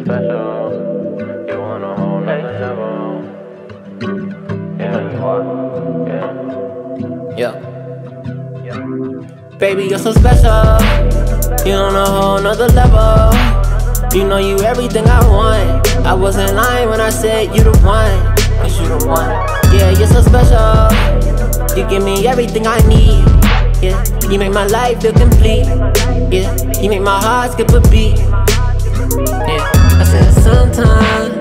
special. You want a whole nother level. Yeah. Yeah. Yeah. Baby, you're so special. You on a whole nother level. You know you everything I want. I wasn't lying when I said you the one. Cause you the one. Yeah, you're so special. You give me everything I need. Yeah, you make my life feel complete. Yeah, you make my heart skip a beat. Yeah, I said sometimes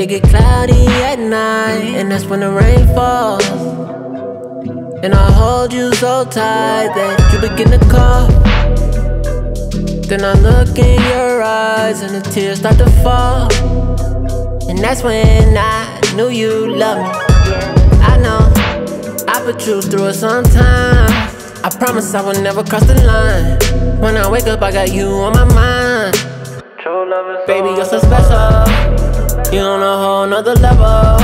it get cloudy at night, and that's when the rain falls. And I hold you so tight that you begin to cough. Then I look in your eyes and the tears start to fall. And that's when I knew you loved me. I know I put you through it sometimes. I promise I will never cross the line. When I wake up, I got you on my mind. True love is Baby, you're so special. You on a whole nother level.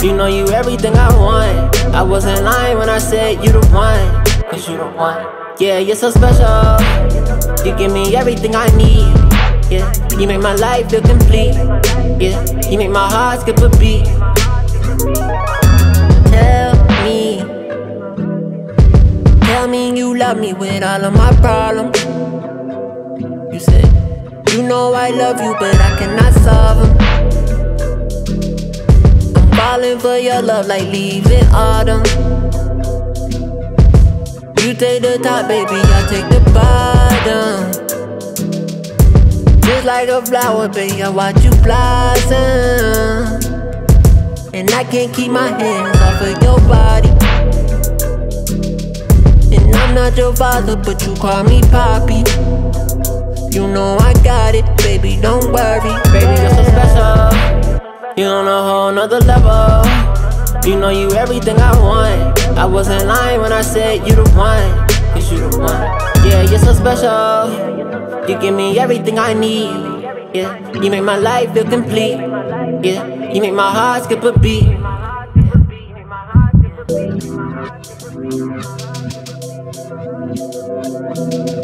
You know you everything I want. I wasn't lying when I said you the one. Cause you the one. Yeah, you're so special. You give me everything I need. Yeah, you make my life feel complete. Yeah, you make my heart skip a beat. Tell me, tell me you love me with all of my problems. You said, you know I love you, but I cannot solve them. I'm falling for your love like leaves in autumn. You take the top, baby, I take the bottom. Just like a flower, baby, I watch you blossom. And I can't keep my hands off of your body. And I'm not your father, but you call me Poppy. You know I got it, baby, don't worry. Baby, you're so special. You on a whole nother level. You know you everything I want. I wasn't lying when I said you the one. Cause you the one. Yeah, you're so special. You give me everything I need. Yeah, you make my life feel complete. Yeah, you make my heart skip a beat. You.